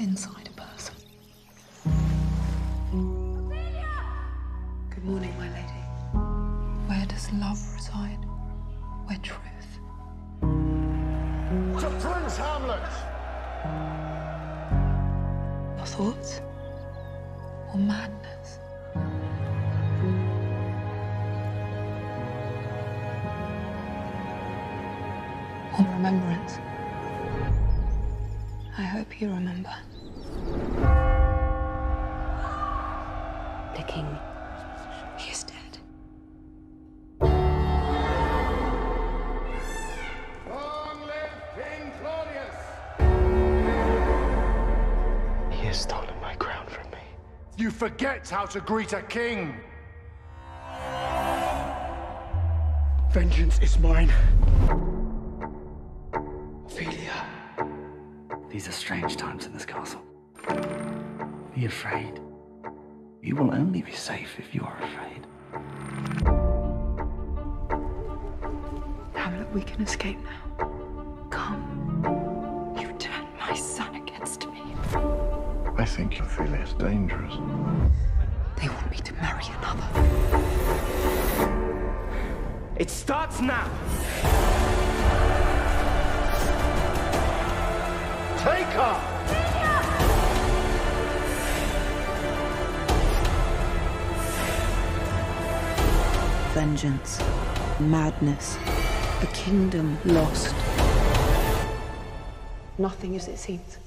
inside a person. Good morning, my lady. Where does love reside? Where truth? To Prince Hamlet! Your thoughts? Or madness? Or remembrance? I hope you remember. The king. He is dead. Long live King Claudius! He has stolen my crown from me. You forget how to greet a king! Vengeance is mine. These are strange times in this castle. Be afraid. You will only be safe if you are afraid. Hamlet, we can escape now. Come. You turned my son against me. I think Ophelia's dangerous. They want me to marry another. It starts now. Take her! vengeance, madness, a kingdom lost. Nothing as it seems.